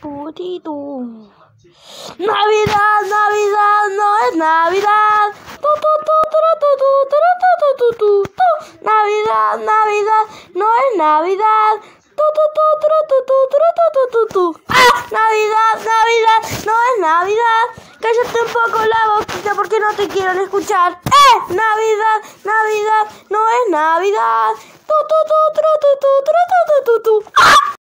putito. Navidad, Navidad, no es Navidad. Tu. Navidad, Navidad, no es Navidad. ¡Ah! Navidad, Navidad, no es Navidad. Cállate un poco la boquita porque no te quiero escuchar. ¡Eh! Navidad, Navidad, no es Navidad. Tu, tu, tu, tu, tu, tu, tu, tu, tu, tu,